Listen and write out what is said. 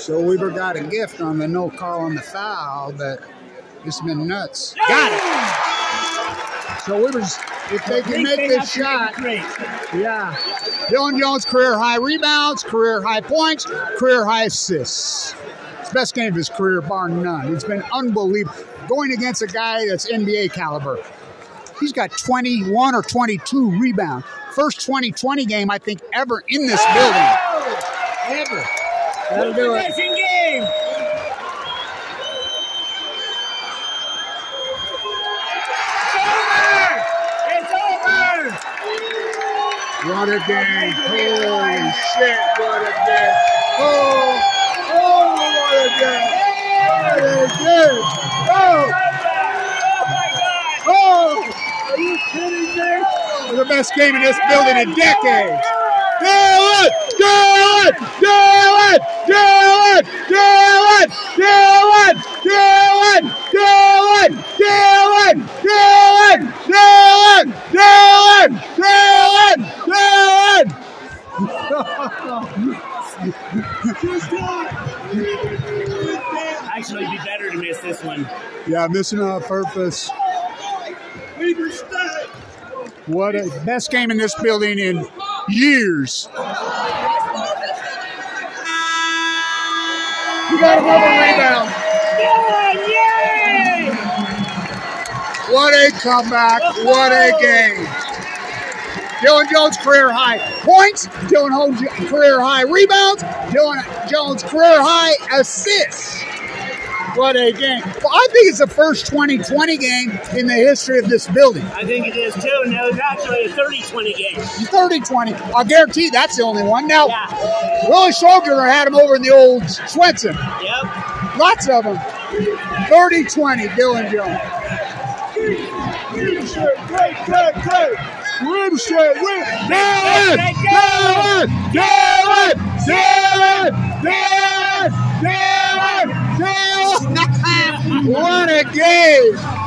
So Weber got a gift on the no call on the foul, but it's been nuts. Got it. So Weber's, if they can make this shot, yeah. Dillon Jones, career high rebounds, career high points, career high assists. It's best game of his career, bar none. It's been unbelievable. Going against a guy that's NBA caliber. He's got 21 or 22 rebounds. First 2020 game, I think, ever in this building. Ever. That'll do it. game. It's over. What a game. Holy shit, what a game. Oh, oh, what a game. What a game. Oh, oh, oh, are you kidding me? The best game in this building in decades. Dillon! Dillon! Dillon! Dillon! Dillon! Dillon! Dillon! Dillon! Dillon! Dillon! Dillon! Dillon! Dillon! Actually, it'd be better to miss this one. Yeah, missing on purpose. What a best game in this building in years. You got a another rebound. Yay! What a comeback. What a game. Dillon Jones career high points. Dillon Jones career high rebounds. Dillon Jones career high assists. What a game. Well, I think it's the first 2020 game in the history of this building. I think it is too. And it was actually a 30-20 game. 30 20. I guarantee that's the only one. Now, Yeah. Willie Sojourner had him over in the old Swenson. Yep. Lots of them. 30 20, Dillon Jones. Great, great, great. Rimshot, Rim. Dillon! Dillon! Dillon! Dillon! Kalanick, yay!